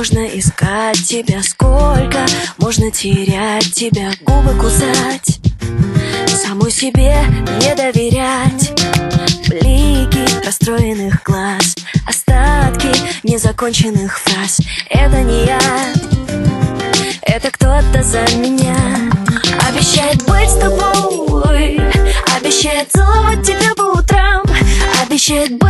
Можно искать тебя сколько Можно терять тебя, губы кусать. Самой себе не доверять. Блики расстроенных глаз Остатки незаконченных фраз. Это не я Это кто-то за меня. Обещает быть с тобой Обещает целовать тебя по утрам. Обещает быть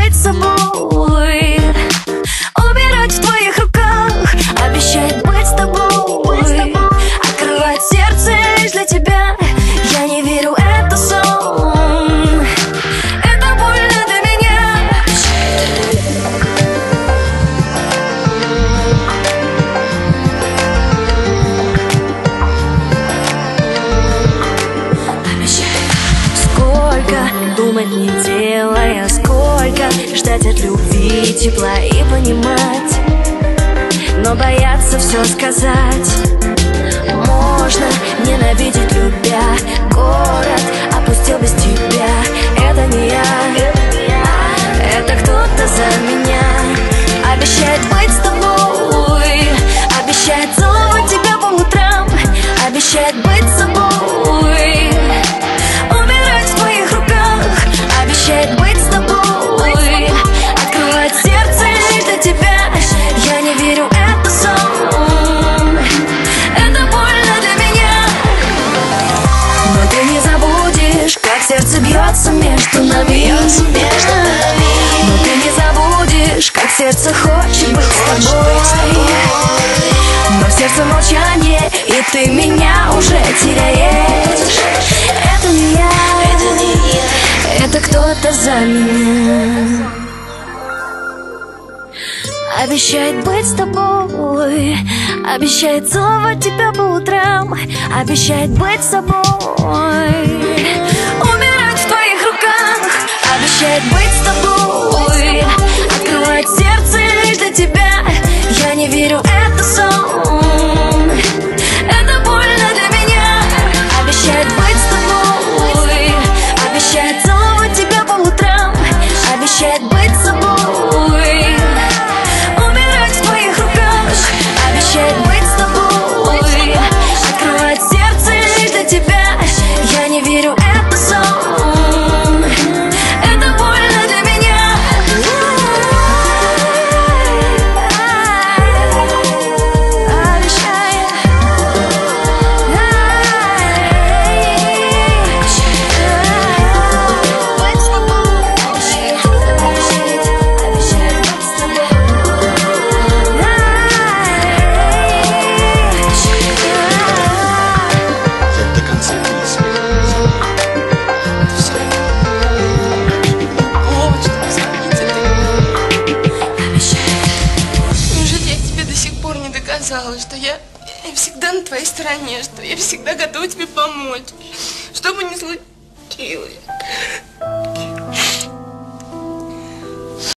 тепла и понимать Но бояться все сказать бьется между нами. Но ты не забудешь Как сердце хочет быть с тобой. Но сердце молчание И ты меня уже теряешь. Это не я. Это кто-то за меня. Обещает быть с тобой. Обещает целовать тебя по утрам. Обещает быть с собой Обещает быть с тобой. Открывать сердце лишь для тебя. Я не верю, это сон. Это больно для меня. Обещает быть с тобой. Обещает целовать тебя по утрам. Обещает быть доказала, что я, я всегда на твоей стороне, что я всегда готова тебе помочь, что бы ни случилось?